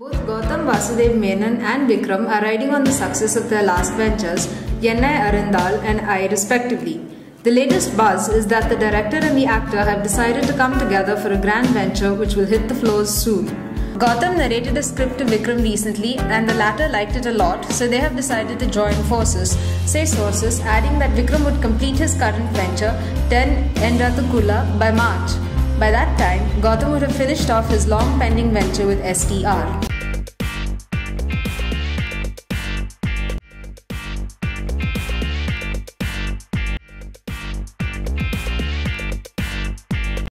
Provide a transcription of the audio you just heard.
Both Gautham Vasudev Menon and Vikram are riding on the success of their last ventures, Yennai Arindhaal and I respectively. The latest buzz is that the director and the actor have decided to come together for a grand venture which will hit the floors soon. Gautham narrated a script to Vikram recently and the latter liked it a lot, so they have decided to join forces, say sources, adding that Vikram would complete his current venture, 10 Enradhukulla, by March. By that time, Gautham would have finished off his long pending venture with STR.